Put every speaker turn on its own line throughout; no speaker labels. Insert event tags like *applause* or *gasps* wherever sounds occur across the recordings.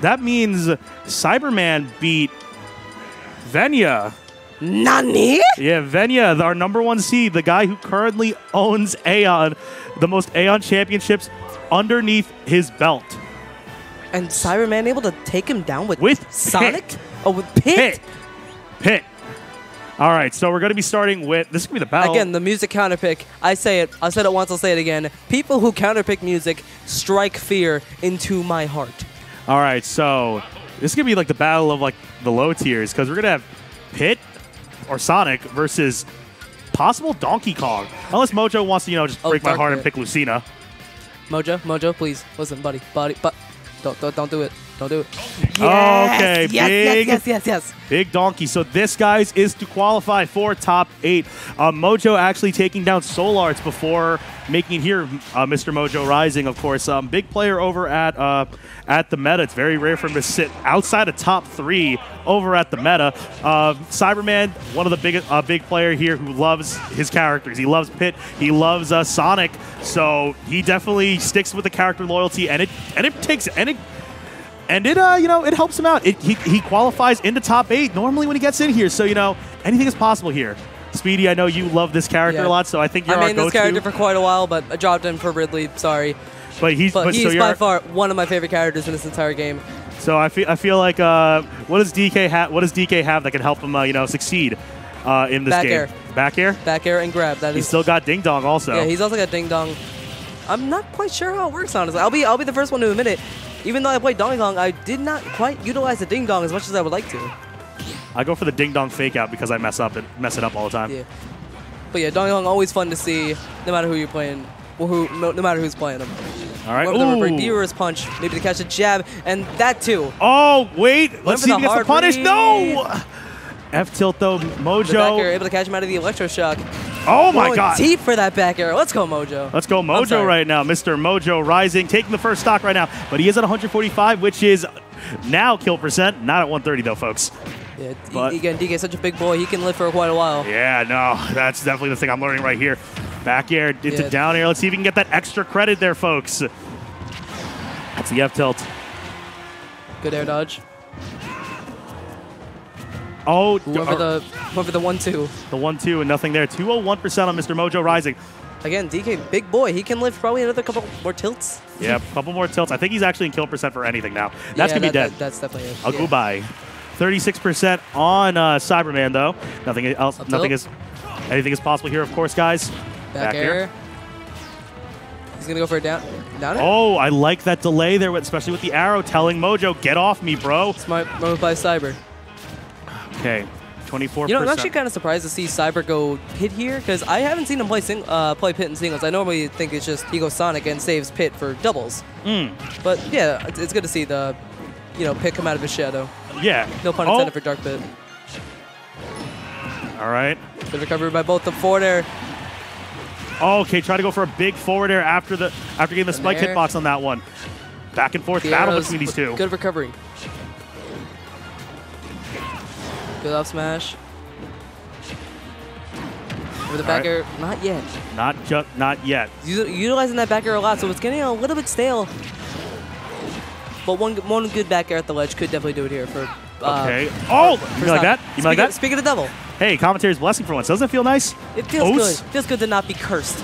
that means Cyberman beat Venya.
Nani?
Yeah, Venya, our number one seed, the guy who currently owns Aeon, the most Aeon championships underneath his belt.
And Cyberman able to take him down with,
With
Sonic?
Pit.
Oh, with Pit?
Pit. Pit. All right, so we're going to be starting with this is going to be the battle.
Again, the music counterpick. I say it. I said it once. I'll say it again. People who counterpick music strike fear into my heart.
All right, so this is going to be like the battle of like the low tiers because we're going to have Pit or Sonic versus possible Donkey Kong. Unless Mojo wants to, you know, just
Oh,
break my heart and pick Lucina.
Mojo, Mojo, please listen, buddy, buddy, but don't, don't, don't do it. Don't do it.
Okay,
yes,
big-
yes, yes, yes, yes.
Big donkey. So this, guys, is to qualify for top eight. Uh, Mojo actually taking down Solarts before making it here. Uh, Mr. Mojo Risin, of course, um, big player over at uh, at the meta. It's very rare for him to sit outside of top three over at the meta. Uh, Cyberman, one of the big uh, big player here who loves his characters. He loves Pit. He loves uh, Sonic. So he definitely sticks with the character loyalty, and it and it takes and it and it uh you know it helps him out. It, he he qualifies into top eight normally when he gets in here. So you know anything is possible here. Speedy, I know you love this character
Yeah.
a lot, so I think you're
I made this character for quite a while, but I dropped him for Ridley. Sorry,
but he's
but,
but,
he's
so
by far one of my favorite characters in this entire game.
so I feel I feel like uh what does DK have? What does DK have that can help him uh, you know succeed uh, in this
Back
game?
air.
Back air.
Back air and grab. That
He's
is.
still got Ding Dong also.
yeah, he's also got Ding Dong. I'm not quite sure how it works honestly. I'll be I'll be the first one to admit it. Even though I played Donkey Kong, I did not quite utilize the Ding Dong as much as I would like to.
I go for the Ding Dong fake out because I mess up and mess it up all the time.
Yeah. But yeah, Donkey Kong always fun to see, no matter who you're playing, or who no, no matter who's playing them.
All right.
Went for the reverse punch, maybe to catch a jab, and that too.
Oh wait, let's see if
the
he gets the punish.
read.
No. F tilt though,
The back air
Mojo.
able to catch him out of the electroshock.
Oh my
Going
God.
Deep for that back air. Let's go, Mojo.
Let's go Mojo right now. Mr. Mojo Risin, taking the first stock right now. But he is at 145, which is now kill percent. Not at 130, though, folks.
Yeah,
But-
again, DK is such a big boy. He can live for quite a while.
Yeah, no, that's definitely the thing I'm learning right here. Back air into
Yeah.
down air. Let's see if we can get that extra credit there, folks. That's the F tilt.
Good air dodge.
Oh,
Went for the for the one two.
the 1 2 and nothing there. 201% on Mr. Mojo Risin.
Again, DK, big boy. He can live probably another couple more tilts.
Yeah, a couple more tilts. I think he's actually in kill percent for anything now. That's
Yeah,
going to be dead.
that- that's definitely it.
A
Yeah.
goodbye. 36% on uh, Cyberman, though. Nothing else. Nothing is. Anything is possible here, of course, guys.
Back, air. He's gonna go for a down down air.
Oh, I like that delay there, especially with the arrow telling Mojo, "Get off me, bro."
Smart move by Cyber.
Okay, 24%.
You know, I'm actually kind of surprised to see Cyber go Pit here because I haven't seen him play sing- uh, play Pit in singles. I normally think it's just he goes Sonic and saves Pit for doubles.
Mm,
But yeah, it's, it's good to see the, you know, Pit come out of his shadow.
yeah.
No pun
Oh,
intended for Dark Pit.
All right.
Good recovery by both the forward air.
Oh, okay, try to go for a big forward air after the after getting the spike hitbox on that one. Back and forth
The
battle between these two.
Good recovery. Good up smash. Over the back
right.
air, not yet.
Not just not yet.
Util- Utilizing that back air a lot, so it's getting a little bit stale. But one one good back air at the ledge could definitely do it here for. Uh,
Okay. Oh,
for
you like that? You like
of-
that?
Speak of the devil,
Hey, commentary's blessing for once. Doesn't it feel nice?
it feels good. Feels good to not be cursed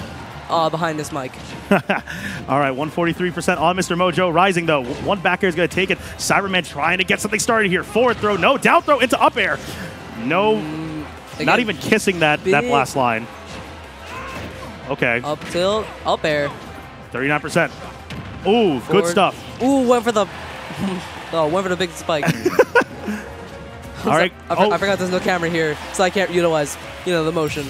uh, behind this mic. *laughs*
All right, 143% on Mr. Mojo. Risin, though. One back air is going to take it. Cyberman trying to get something started here. Forward throw. No. Down throw into up air. No. not
Again,
even kissing that, that blast line. Okay.
Up tilt, up air.
39%. Ooh, good stuff.
Ooh, went for the. *laughs* oh, went for the big spike. *laughs*
All right.
I, for-
Oh.
I forgot there's no camera here, so I can't utilize, you know, the motion.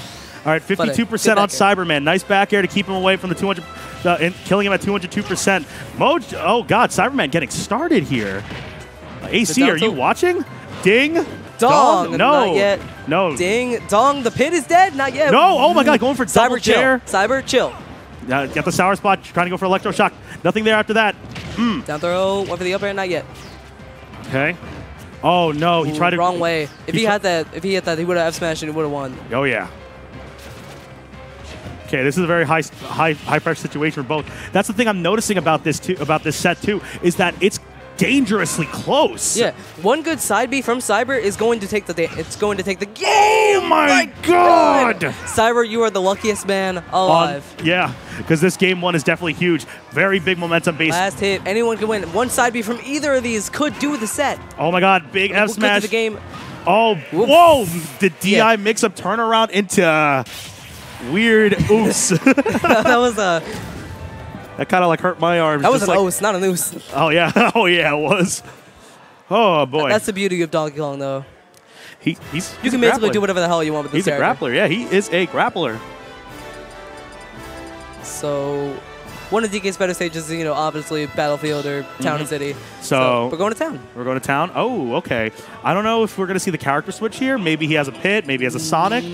All right,
uh,
52% on. Cyberman. Nice back air to keep him away from the 200, uh, and killing him at 202%. Mojo, oh God, Cyberman getting started here. Uh, AC, are you watching? Ding.
Dong,
No.
not yet.
No.
Ding, dong, the pit is dead. Not yet.
No. Oh my God, going for
Cyber chill.
chair.
Cyber chill.
Uh, got the sour spot, trying to go for electroshock. Nothing there after that.
Down throw. Went for the up air. Not yet.
Okay. Oh no, he
Ooh,
tried to.
wrong way. If
he
he, had that, if he had that, he would have F smashed and he would have won.
Oh yeah. Okay, this is a very high, high, high pressure situation for both. That's the thing I'm noticing about this too, about this set too, is that it's dangerously close.
Yeah, one good side B from Cyber is going to take the it's going to take the game.
Oh my god!
Cyber, you are the luckiest man alive.
yeah, because this game one is definitely huge. Very big momentum based.
Last hit, anyone can win. One side B from either of these could do the set.
Oh my god, big F
We'll get to
smash.
the game.
Oh,
Whoops.
whoa! The DI
Yeah.
mix up turnaround into uh, weird oops. *laughs*
that was a
that kind of like hurt my arms.
that was an
like-
os, not a noose.
Oh yeah, *laughs* oh yeah, it was. Oh boy,
That's the beauty of Donkey Kong, though.
he, he's
You
he's
can
a
basically do whatever the hell you want with this
He's a grappler. Yeah, he is a grappler.
So, one of DK's better stages is, you know, obviously Battlefield or Town and City.
Mm-hmm. So-
we're going to town.
We're going to town. Oh, okay. I don't know if we're going to see the character switch here. Maybe he has a pit. Maybe he has a Sonic.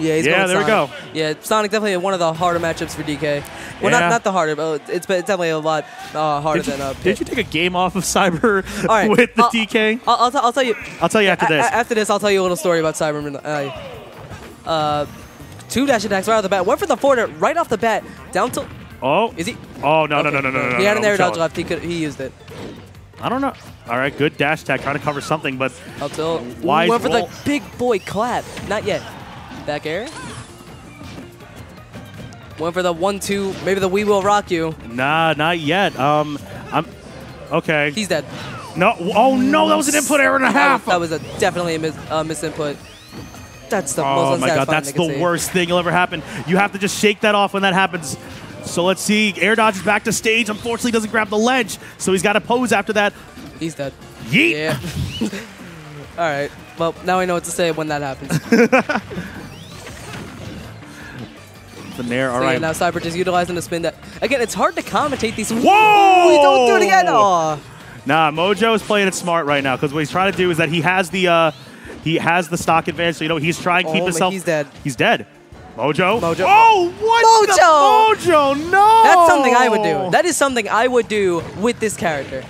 Yeah, he's
Yeah,
going
there we go.
Yeah, Sonic definitely one of the harder matchups for DK. Well,
Yeah.
not not the harder, but it's, it's definitely a lot uh, harder
you,
than uh,
did you take a game off of Cyber
right, *laughs*
with the
I'll-
DK?
I'll, I'll, I'll tell you.
I'll tell you after this.
after this, I'll tell you a little story about Cyberman. Uh, uh, two dash attacks right off the bat. Went for the forward right off the bat. Down to.
oh,
Is he?
oh no, no,
Okay.
no, no, no, no.
He had an air dodge left. He could. He used it.
I don't know. All right, good dash tag, trying to cover something, but
Up till.
Wise
Went for
roll.
the big boy clap. Not yet. Back air. Went for the one two. Maybe the we will rock you.
nah, not yet. Um, I'm okay.
He's dead.
No, oh no, that was an input error and a half.
That was, that was a, definitely a mis, uh, misinput. That's the
Oh
most
my god, that's the
see.
worst thing that'll ever happen. You have to just shake that off when that happens. So let's see. Air dodge is back to stage. Unfortunately, doesn't grab the ledge, so he's got to pose after that.
He's dead.
Yeet.
Yeah. *laughs* All right. Well, now I know what to say when that happens. *laughs*
The nair. All
So, yeah, now Cyber just utilizing the spin that. Again, it's hard to commentate these.
Whoa!
Don't do it again. Oh.
Nah, Mojo is playing it smart right now because what he's trying to do is that he has the uh, he has the stock advantage. So you know he's trying to keep
Oh,
himself.
he's dead.
He's dead. Mojo.
Mojo.
Oh, what?
Mojo!
The Mojo. No.
That's something I would do. That is something I would do with this character.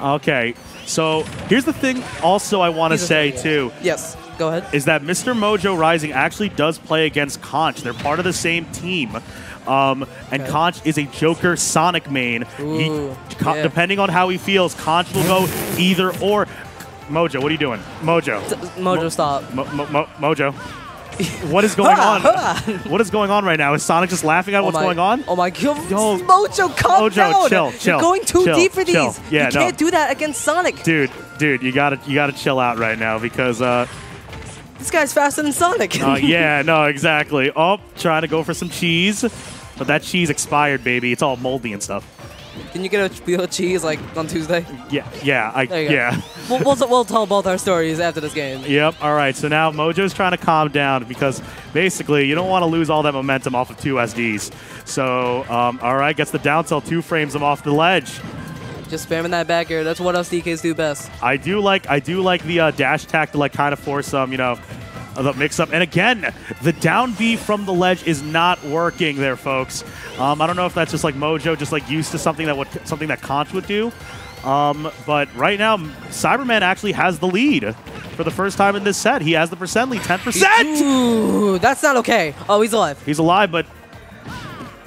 okay. So here's the thing. Also, I want to say too.
Yes. Go ahead.
is that Mr. Mojo Risin actually does play against Conch. They're part of the same team. Um, and
Okay.
Conch is a Joker Sonic main. He- Con-
yeah.
Depending on how he feels, Conch will go either or. Mojo, what are you doing? Mojo.
Mojo, stop.
Mo- Mo- Mo- Mojo. What is *laughs* going on? what is going on right now? Is Sonic just laughing at what's
oh my,
going on?
Oh my god.
Yo,
Mojo, calm
Mojo,
down.
chill,
You're
chill,
going too
chill,
deep for
chill.
these.
Yeah,
you
no.
can't do that against Sonic.
Dude, dude, you gotta you gotta chill out right now because uh,
This guy's faster than Sonic.
uh *laughs* yeah, no, exactly. Oh, trying to go for some cheese. But that cheese expired, baby. It's all moldy and stuff.
Can you get a wheel of cheese like on Tuesday?
Yeah, yeah, I
There you go.
yeah. *laughs*
we'll, we'll, we'll tell both our stories after this game.
Yep. All right. So now Mojo's trying to calm down because basically you don't want to lose all that momentum off of two SDs. So um, all right, gets the down tilt, two frames him off the ledge.
Just spamming that back air. That's what us DKs do best.
I do like I do like the uh, dash attack to like kind of force some you know the mix up. And again, the down B from the ledge is not working there, folks. Um, I don't know if that's just like Mojo just like used to something that would something that Conch would do. Um, but right now, Cyberman actually has the lead for the first time in this set. He has the percent lead, ten percent.
Ooh, that's not okay. Oh, he's alive.
He's alive, but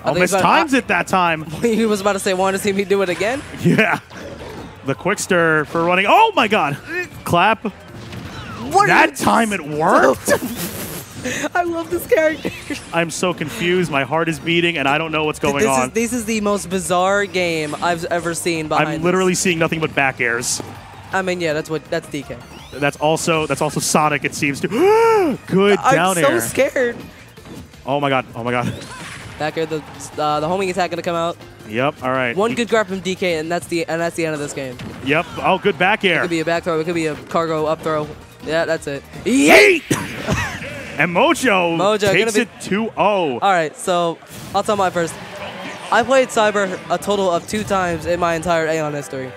I
almost times it that time. *laughs*
he was about to say, want to see me do it again?
Yeah. The quick stir for running. Oh my god. Clap.
What
That time it worked. *laughs*
I love this character.
I'm so confused. My heart is beating, and I don't know what's going
this
on.
Is, this is the most bizarre game I've ever seen behind
I'm literally
this.
seeing nothing but back airs.
I mean, yeah, that's what that's DK.
That's also that's also Sonic. It seems to. *gasps* Good
I'm
down
so
air.
scared.
Oh my god. Oh my god.
Back air, the uh, the homing attack gonna come out.
Yep. All right.
One good grab from DK, and that's the and that's the end of this game.
Yep. Oh, good back air.
could be a back throw. It could be a cargo up throw. Yeah, that's it.
Yeet! *laughs* and Mojo,
Mojo
takes
gonna
it 2-0.
All right, so I'll tell my first. I played Cyber a total of two times in my entire Aeon history.